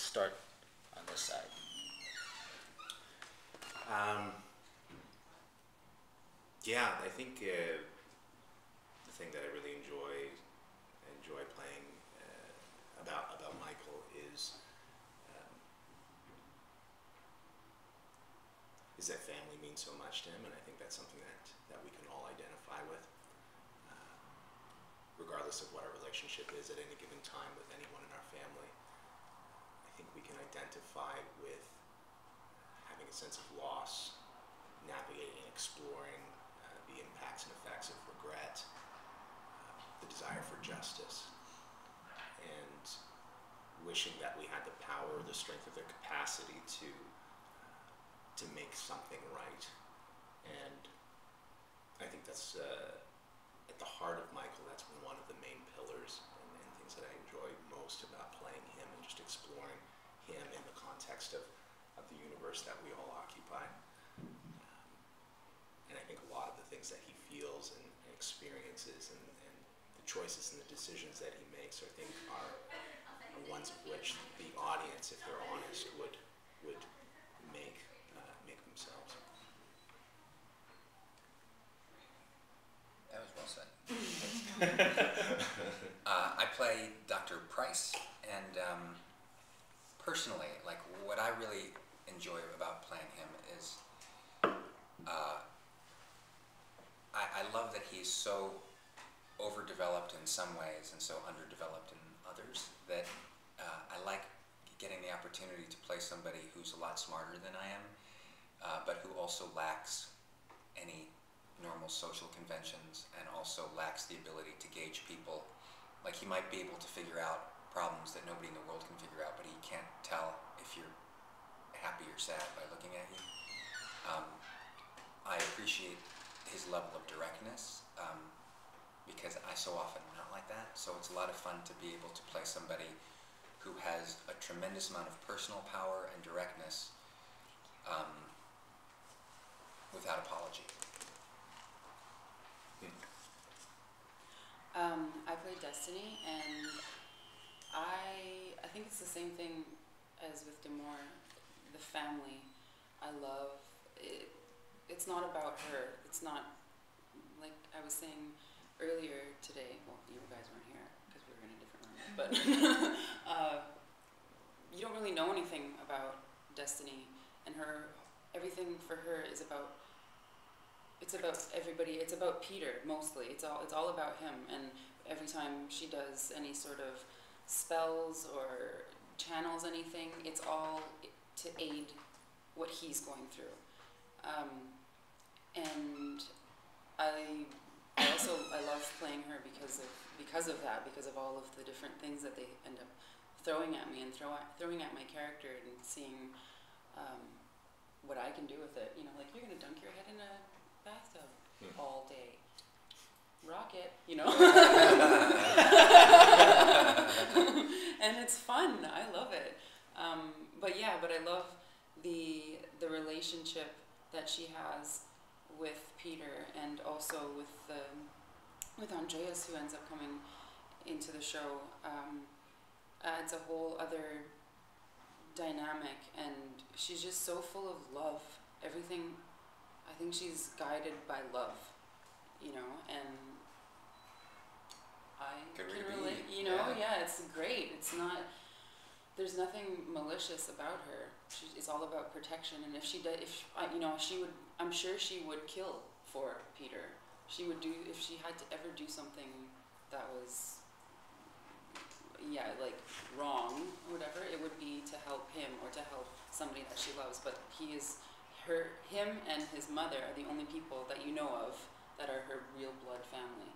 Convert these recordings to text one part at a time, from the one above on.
start on this side. Um, yeah, I think uh, the thing that I really enjoy enjoy playing uh, about about Michael is um, is that family means so much to him, and I think that's something that that we can all identify with, uh, regardless of what our relationship is at any given time with anyone in our family. We can identify with having a sense of loss, navigating and exploring uh, the impacts and effects of regret, uh, the desire for justice, and wishing that we had the power, the strength, or the capacity to to make something right. And I think that's uh, at the heart of Michael. That's one of the main pillars and, and things that I enjoy most about playing him and just exploring him in the context of of the universe that we all occupy. Um, and I think a lot of the things that he feels and, and experiences and, and the choices and the decisions that he makes, I think, are, are ones of which the audience, if they're honest, would would make uh, make themselves. That was well said. uh, I play Dr. Pryce, and um, personally, like what I really enjoy about playing him is uh, I, I love that he's so overdeveloped in some ways and so underdeveloped in others that uh, I like getting the opportunity to play somebody who's a lot smarter than I am, uh, but who also lacks any normal social conventions and also lacks the ability to gauge people. Like he might be able to figure out problems that nobody in the world can figure out, but he can't tell if you're happy or sad by looking at you. Um, I appreciate his level of directness um, because I so often am not like that. So it's a lot of fun to be able to play somebody who has a tremendous amount of personal power and directness um, without apology. Um, I play Destiny, and I I think it's the same thing as with Demore. The family, I love it. It's not about her. It's not like I was saying earlier today. Well, you guys weren't here because we were in a different room, but uh, you don't really know anything about Destiny and her. Everything for her is about it's about everybody. It's about Peter mostly. It's all it's all about him. And every time she does any sort of spells or channels anything, it's all to aid what he's going through. Um, and I, I also I love playing her because of because of that because of all of the different things that they end up throwing at me and throw at, throwing at my character and seeing um, what I can do with it. You know, like you're gonna dunk your head in a bathtub Hmm. all day. Rocket, you know. and it's fun. I love it. Um, but yeah, but I love the the relationship that she has with Peter and also with the with Andreas, who ends up coming into the show, um, adds a whole other dynamic, and she's just so full of love. Everything I think she's guided by love, you know, and I Good can relate. You know, yeah. yeah. it's great. It's not. There's nothing malicious about her. She, it's all about protection. And if she did, if I, you know, she would. I'm sure she would kill for Peter. She would do if she had to ever do something that was. Yeah, like wrong, or whatever. It would be to help him or to help somebody that she loves. But he is her him and his mother are the only people that you know of that are her real blood family.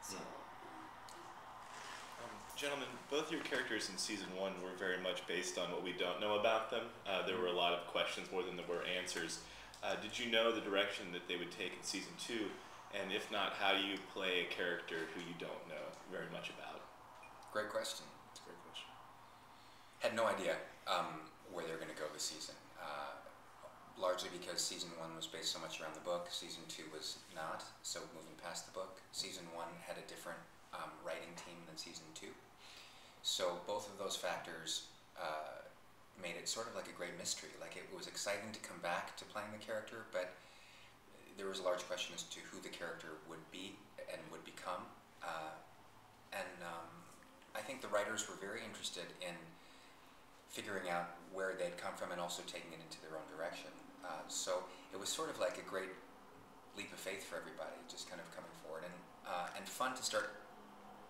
So Um, gentlemen, both your characters in season one were very much based on what we don't know about them. Uh, there were a lot of questions more than there were answers. Uh, did you know the direction that they would take in season two? And if not, how do you play a character who you don't know very much about? Great question. That's a great question. Had no idea um, where they were going to go this season. Uh, largely because season one was based so much around the book. Season two was not. So moving past the book, season one had a different um, writing team than season two. So both of those factors uh, made it sort of like a great mystery. Like it was exciting to come back to playing the character, but there was a large question as to who the character would be and would become. Uh, and um, I think the writers were very interested in figuring out where they'd come from and also taking it into their own direction. Uh, so it was sort of like a great leap of faith for everybody, just kind of coming forward and uh, and fun to start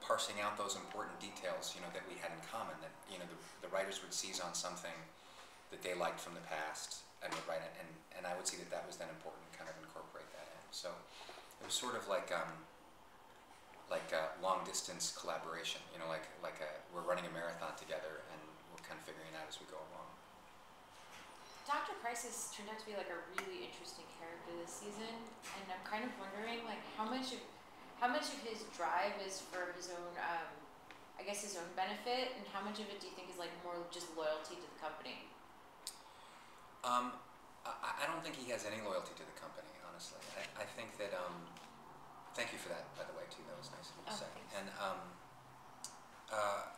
parsing out those important details, you know, that we had in common. That you know the, the writers would seize on something that they liked from the past and would write it, and and I would see that that was then important, kind of incorporate that in. So it was sort of like um, like a long distance collaboration. You know, like like a, we're running a marathon together and we're kind of figuring it out as we go along. Dr. Pryce has turned out to be like a really interesting character this season, and I'm kind of wondering like how much of how much of his drive is for his own, um, I guess his own benefit, and how much of it do you think is like more just loyalty to the company? Um, I, I don't think he has any loyalty to the company, honestly. I, I think that, um, thank you for that, by the way, too. That was nice of you to Oh, say. thanks. And, um, uh,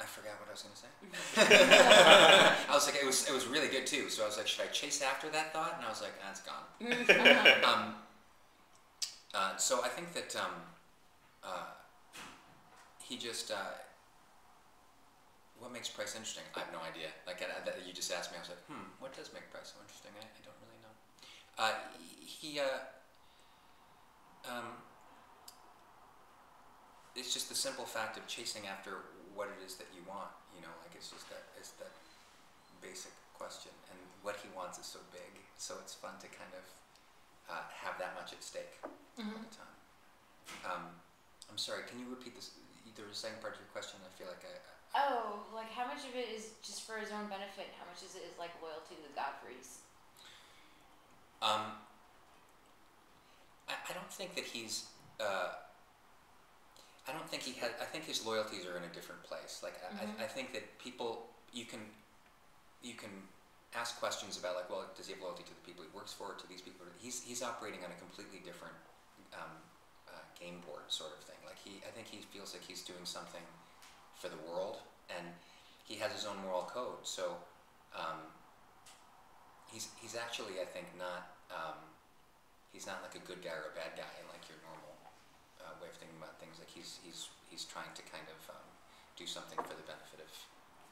I forgot what I was going to say. I was like, it was, it was really good too. So I was like, should I chase after that thought? And I was like, ah, it's gone. Uh-huh. um, uh, so I think that um, uh, he just uh, what makes Pryce interesting? I have no idea. Like I, you just asked me, I was like, hmm, what does make Pryce so interesting? I, I don't really know. Uh, he uh, um, it's just the simple fact of chasing after what it is that you want. You know, like it's just that it's that basic question, and what he wants is so big, so it's fun to kind of uh, have that much at stake Mm-hmm. all the time. Um, I'm sorry, can you repeat this? There was a second part to your question. I feel like I. Oh, like how much of it is just for his own benefit? and How much is it is like loyalty to the Godfreys? Um, I, I don't think that he's. Uh, I don't think he has. I think his loyalties are in a different place. Like I, Mhm. I, I think that people you can you can ask questions about like, well, does he have loyalty to the people he works for, to these people? He's he's operating on a completely different um, uh, game board sort of thing. Like he, I think he feels like he's doing something for the world, and he has his own moral code. So. Um, he's he's actually I think not um, he's not like a good guy or a bad guy in like your normal uh, way of thinking about things. Like he's he's he's trying to kind of um, do something for the benefit of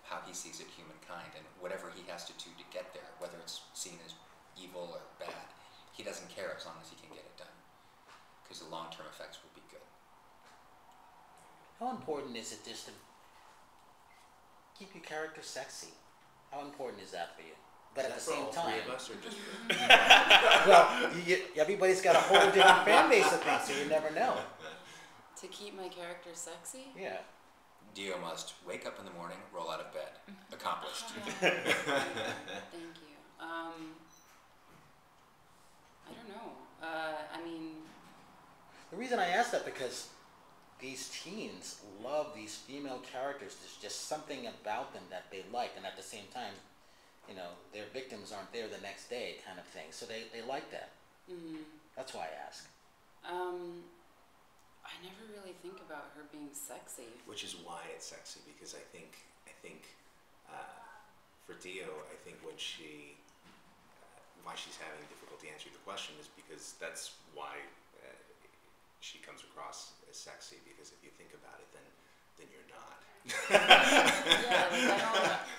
how he sees it, humankind, and whatever he has to do to get there, whether it's seen as evil or bad, he doesn't care as long as he can get it done, because the long term effects will be good. How important is it just to keep your character sexy? How important is that for you? But at the Is for same all time, three of us or just well, you, you- everybody's got a whole different fan base of things, so you never know. To keep my character sexy? Yeah. Tiio must wake up in the morning, roll out of bed, accomplished. Thank you. Um, I don't know. Uh, I mean, The reason I ask that because these teens love these female characters. There's just something about them that they like, and at the same time, you know, their victims aren't there the next day, kind of thing. So they, they like that. mm, That's why I ask. um, I never really think about her being sexy. which is why it's sexy because I think I think uh, for Tiio, I think when she uh, why she's having difficulty answering the question is because that's why uh, she comes across as sexy because if you think about it, then then you're not. yeah, like I don't.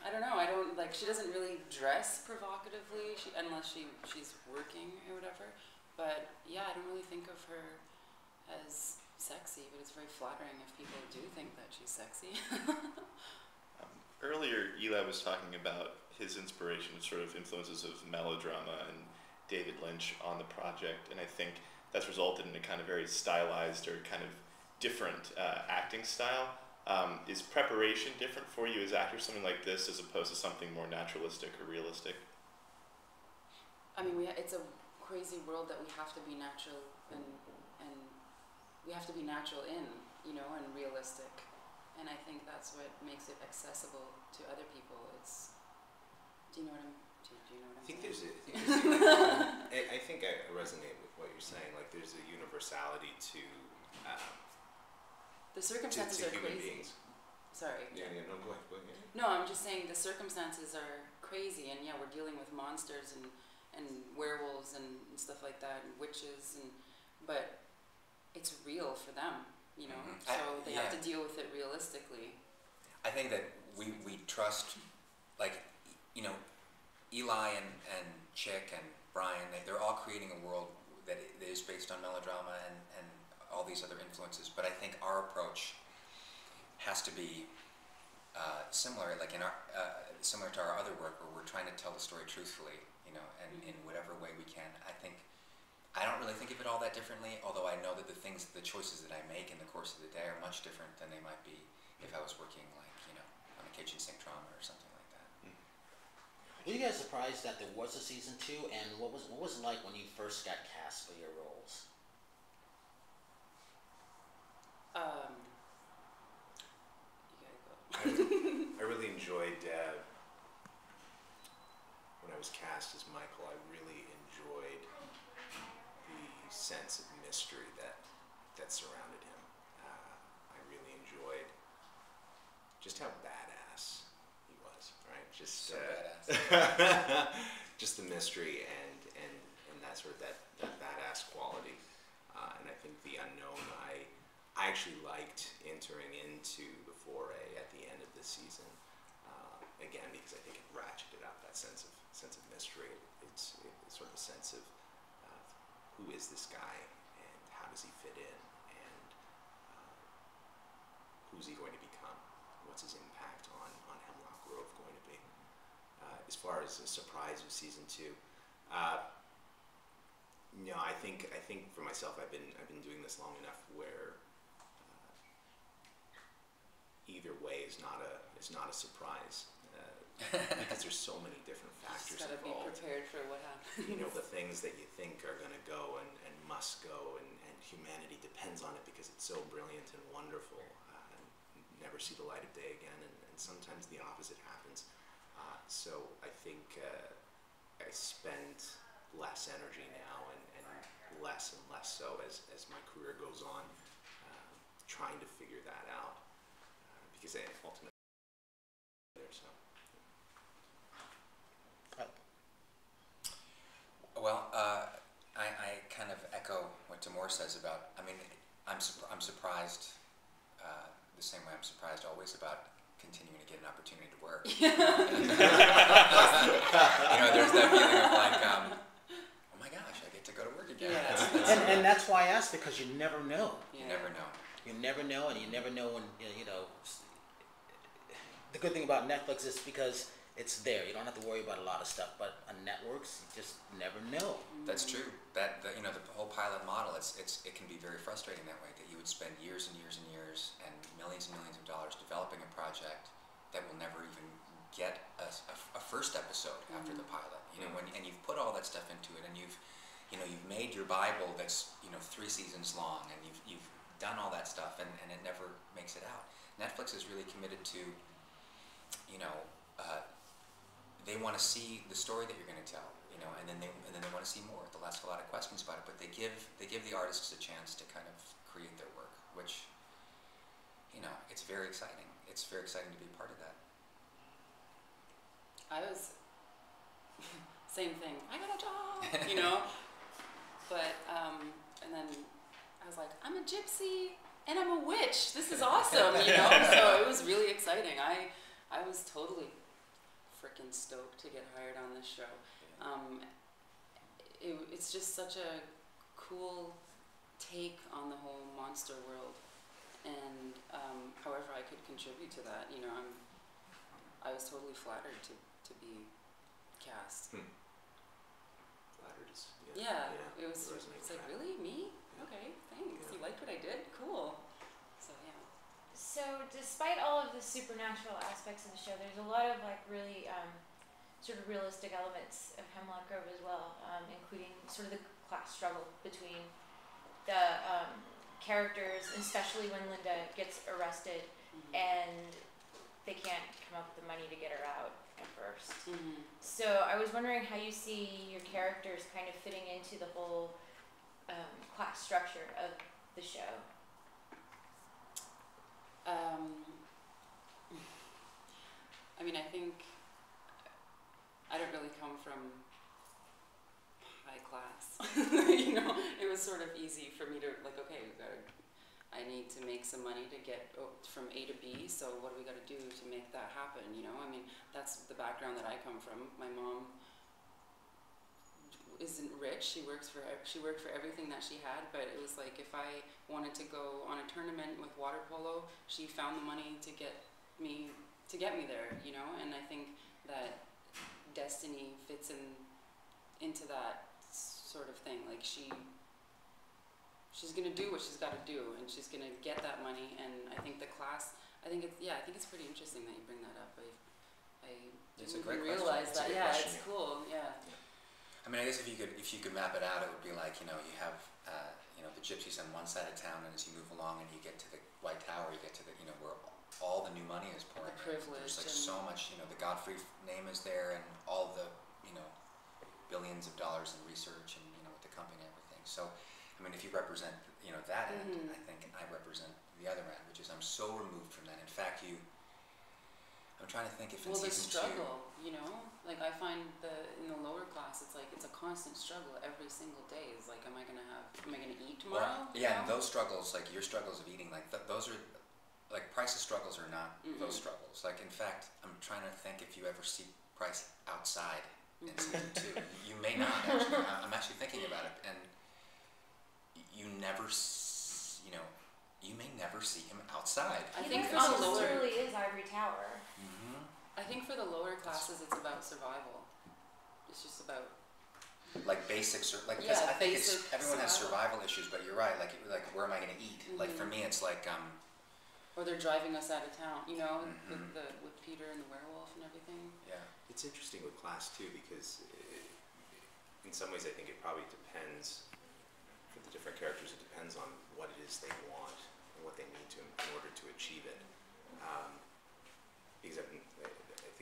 I don't know. I don't like. She doesn't really dress provocatively, she, unless she she's working or whatever. But yeah, I don't really think of her as sexy. But it's very flattering if people do think that she's sexy. Um, earlier, Eli was talking about his inspiration, sort of influences of melodrama and David Lynch on the project, and I think that's resulted in a kind of very stylized or kind of different uh, acting style. Um, is preparation different for you as actors, something like this, as opposed to something more naturalistic or realistic? I mean, we, it's a crazy world that we have to be natural and and we have to be natural in, you know, and realistic. and I think that's what makes it accessible to other people. It's, do you know what I'm? Do, do you know what I I'm think saying? there's a, I think, there's a, I, I think I resonate with what you're saying. Like there's a universality to um, the circumstances to are human crazy. beings. Sorry. Yeah, yeah, no, go ahead, go ahead. No, I'm just saying the circumstances are crazy, and yeah, we're dealing with monsters and and werewolves and, and stuff like that, and witches, and but it's real for them, you know. Mhm. I- So they have to deal with it realistically. I think that we, we trust, like, you know, Eli and, and Chic and Brian, they, they're all creating a world that is based on melodrama and, and all these other influences. But I think our approach has to be uh, similar, like in our, uh, similar to our other work, where we're trying to tell the story truthfully, you know, and in whatever way we can. I think I don't really think of it all that differently, although I know that the things, the choices that I make in the course of the day are much different than they might be if I was working like, you know, on a kitchen sink drama or something like that. Were you guys surprised that there was a season two, and what was what was it like when you first got cast for your roles? Um, you gotta go. I, re- I really enjoyed uh, when I was cast as Michael. I really enjoyed the sense of mystery that that surrounded him. Uh, I really enjoyed just how badass he was. Right, just So uh, badass. just the mystery and and and that sort of that, that badass quality. Uh, and I think the unknown I I actually liked entering into the foray at the end of the season. Uh, again, because I think it ratcheted up that sense of sense of mystery. It's, it's sort of a sense of who is this guy and how does he fit in and uh, who's he going to become? What's his impact on, on Hemlock Grove going to be? Uh, as far as the surprise of season two, uh, no, I think I think for myself, I've been I've been doing this long enough where uh, either way is not a is not a surprise uh, because there's so many different factors gotta be involved. prepared for what happens. you know the things that you think are going to go and, and must go and, and humanity depends on it because it's so brilliant and wonderful uh, and never see the light of day again and, and sometimes the opposite happens. Uh, so i think uh, i spend less energy now and, and less and less so as, as my career goes on uh, trying to figure that out uh, because ultimately there so Well, uh, I, I kind of echo what Demore says about. I mean, I'm surp- I'm surprised uh, the same way I'm surprised always about continuing to get an opportunity to work. you know, there's that feeling of like, um, oh my gosh, I get to go to work again. Yeah. That's, that's, And, and that's why I asked it because you never know. you Yeah. never know. You never know, and you never know when you know, you know. s- The good thing about Netflix is because it's there. You don't have to worry about a lot of stuff. But on networks, you just never know. That's true. That the, you know the whole pilot model. It's it's it can be very frustrating that way. That you would spend years and years and years and millions and millions of dollars developing a project that will never even get a first episode after the pilot. You know when and you've put all that stuff into it and you've you know you've made your Bible that's you know three seasons long and you've you've done all that stuff and, and it never makes it out. Netflix is really committed to you know. Uh, they want to see the story that you're going to tell, you know, and then they and then they want to see more. They'll ask a lot of questions about it, but they give they give the artists a chance to kind of create their work, which, you know, it's very exciting. It's very exciting to be part of that. I was same thing. I got a job, you know. but um, and then I was like, I'm a gypsy and I'm a witch. This is awesome, you know. so it was really exciting. I I was totally freaking stoked to get hired on this show. Um, it, it's just such a cool take on the whole monster world, and um, however I could contribute to that, you know, I'm I was totally flattered to, to be cast. flattered is Yeah, it was. resonate It's like really me? Okay, thanks. Yeah. You liked what I did? Cool. So despite all of the supernatural aspects of the show, there's a lot of like really um, sort of realistic elements of Hemlock Grove as well, um, including sort of the class struggle between the um, characters, especially when Linda gets arrested Mhm. and they can't come up with the money to get her out at first. Mhm. So I was wondering how you see your characters kind of fitting into the whole um, class structure of the show. Um, I mean, I think I don't really come from high class. you know, it was sort of easy for me to like, okay, we gotta. I need to make some money to get from A to B. So what do we got to do to make that happen? You know, I mean, that's the background that I come from. My mom isn't rich. She works for she worked for everything that she had, but it was like if I wanted to go on a tournament with water polo, she found the money to get me to get me there, you know. And I think that destiny fits in into that sort of thing. Like she she's gonna do what she's got to do, and she's gonna get that money. And I think the class. I think it's yeah. I think it's pretty interesting that you bring that up. I I It's didn't great even realize that. Yeah, question, it's cool. Yeah. I mean, I guess if you could if you could map it out, it would be like you know you have the gypsies on one side of town, and as you move along and you get to the White Tower, you get to the you know where all the new money is pouring. The privilege There's like and- so much. You know, the Godfrey name is there, and all the you know billions of dollars in research, and you know with the company and everything. So, I mean, if you represent you know that end, Mhm. I think I represent the other end, which is I'm so removed from that. In fact, you. I'm trying to think if in well, the season struggle, you know, like I find the in the lower class, it's like it's a constant struggle every single day. It's like, am I gonna have, am I gonna eat tomorrow? Well, you yeah, and those struggles, like your struggles of eating, like th- those are, like Pryce's struggles are not those Mm-mm. struggles. Like in fact, I'm trying to think if you ever see Pryce outside in season two. You may not actually. I- I'm actually thinking about it, and you never, s- you know, you may never see him outside. I think never for the lower, necessarily is Ivory Tower. I think for the lower classes, it's about survival. It's just about Like basics, or like because Yeah, I think it's basic everyone has survival. survival issues, but you're right. Like like where am I going to eat? Like for Mhm. me, it's like um, or they're driving us out of town, you know, Mhm. with the with Peter and the werewolf and everything. yeah. It's interesting with class too because uh in some ways I think it probably depends for the different characters. It depends on what it is they want and what they need to in order to achieve it. Um, because I, I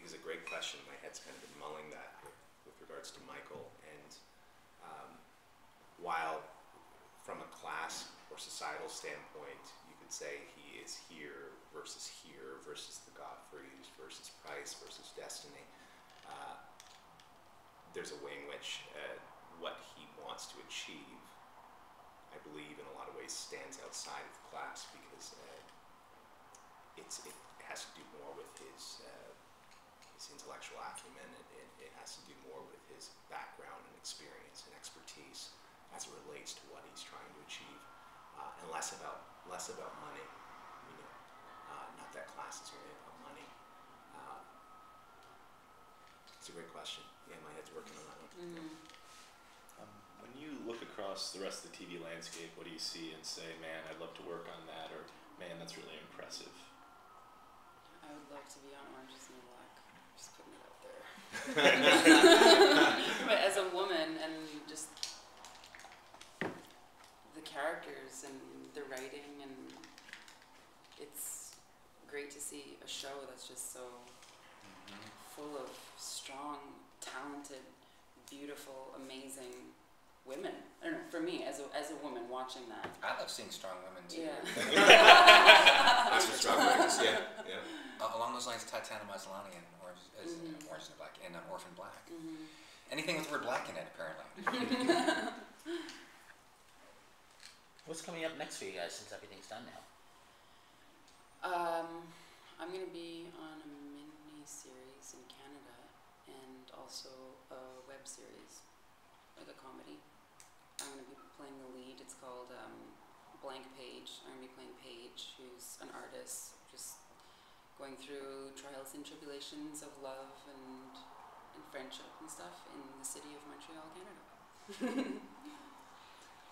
it's a great question. My head's kind of been mulling that with, with regards to Michael. And um, while from a class or societal standpoint, you could say he is here versus here versus the Godfreys versus Pryce versus Destiny. Uh, there's a way in which uh, what he wants to achieve, I believe, in a lot of ways, stands outside of class because uh, it's it has to do more with his uh, his intellectual acumen. It, it, it has to do more with his background and experience and expertise as it relates to what he's trying to achieve, uh, and less about less about money. You know, uh, not that class is really about money. Uh, it's a great question. Yeah, my head's working on that one. Mm-hmm. Um, when you look across the rest of the TV landscape, what do you see and say, man, I'd love to work on that, or man, that's really impressive? I would love to be on Orange is the New Black. Just putting it out there. but as a woman and just the characters and the writing and it's great to see a show that's just so full of strong, talented, beautiful, amazing women. I don't know, for me as a as a woman watching that. I love seeing strong women too. Yeah. That's what's wrong with this. Yeah, yeah. Uh, along those lines, Tatiana Maslany in Orange is Mhm. Orange is the Black and uh, Orphan Black. hmm Anything with the word black in it, apparently. What's coming up next for you guys since everything's done now? Um, I'm gonna be on a mini series in Canada and also a web series, like a comedy. I'm gonna be playing the lead. It's called um, Blank Page. I'm gonna be playing Paige, who's an artist, just going through trials and tribulations of love and and friendship and stuff in the city of Montreal, Canada.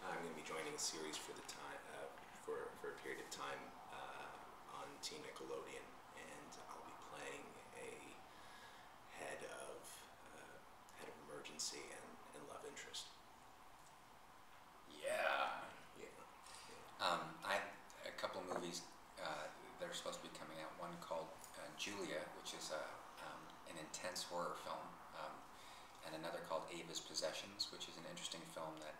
I'm going to be joining a series for the time uh, for for a period of time uh, on Team Nickelodeon, and I'll be playing a head of uh, head of emergency and, and love interest. Yeah. Yeah. Um, I a couple movies that are supposed to be coming out. One called uh, Julia, which is a, um, an intense horror film, um, and another called Ava's Possessions, which is an interesting film that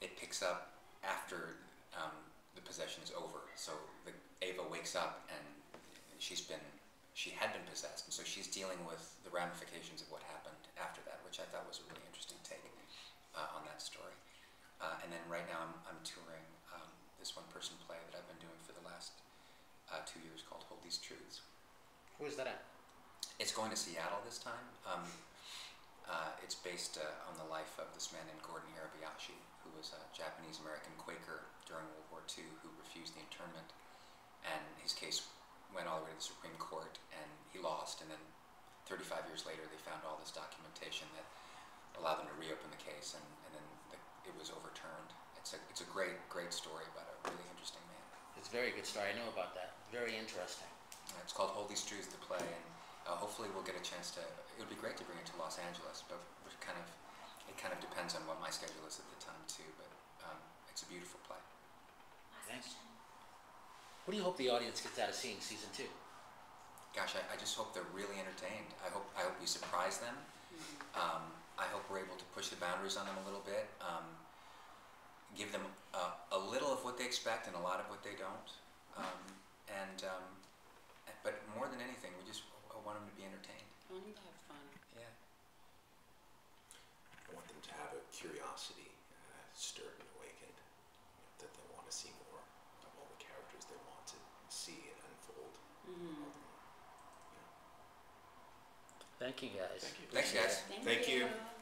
it picks up after um, the possession is over. So the, Ava wakes up and she's been she had been possessed, and so she's dealing with the ramifications of what happened after that, which I thought was a really interesting take uh, on that story. Uh, and then right now I'm, I'm touring um, this one person play that I've been doing for the last uh, two years called Hold These Truths. Who is that at? It's going to Seattle this time. Um, uh, it's based uh, on the life of this man named Gordon Hirabayashi, who was a Japanese American Quaker during World War II who refused the internment. And his case went all the way to the Supreme Court, and he lost. And then 35 years later, they found all this documentation that allowed them to reopen the case, and, and then the, it was overturned. It's a, it's a great, great story about a really interesting man. It's a very good story. I know about that. Very interesting. It's called Hold These Truths, the play, and uh, hopefully we'll get a chance to. It would be great to bring it to Los Angeles, but kind of. It kind of depends on what my schedule is at the time too. But um, it's a beautiful play. Thanks. What do you hope the audience gets out of seeing season two? Gosh, I, I just hope they're really entertained. I hope I hope we surprise them. Um, I hope we're able to push the boundaries on them a little bit. Um, give them uh, a little of what they expect and a lot of what they don't. Um, and um, but more than anything, we just want them to be entertained. I want them to have fun. Yeah. I want them to have a curiosity uh, stirred and awakened, you know, that they want to see more of all the characters they want to see and unfold. Mm-hmm. You know. Thank you guys. Thank you. Thanks, guys. Thank, Thank you. you.